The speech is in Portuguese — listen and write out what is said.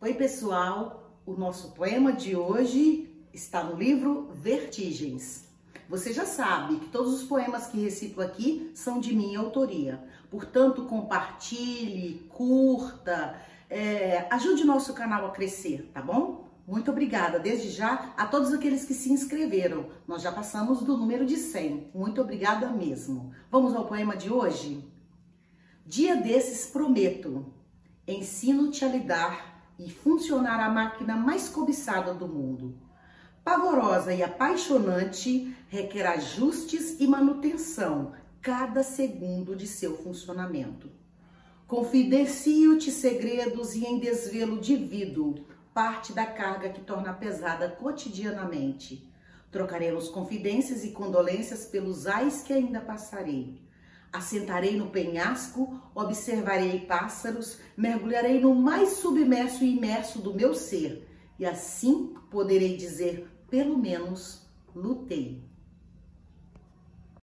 Oi, pessoal! O nosso poema de hoje está no livro Vertigens. Você já sabe que todos os poemas que recito aqui são de minha autoria. Portanto, compartilhe, curta, é, ajude nosso canal a crescer, tá bom? Muito obrigada desde já a todos aqueles que se inscreveram. Nós já passamos do número de 100. Muito obrigada mesmo. Vamos ao poema de hoje? Dia desses prometo, ensino-te a lidar e funcionar a máquina mais cobiçada do mundo. Pavorosa e apaixonante, requer ajustes e manutenção cada segundo de seu funcionamento. Confidencio-te segredos e em desvelo divido parte da carga que torna pesada cotidianamente. Trocaremos confidências e condolências pelos ais que ainda passarei. Assentarei no penhasco, observarei pássaros, mergulharei no mais submerso e imerso do meu ser, e assim poderei dizer, pelo menos, lutei.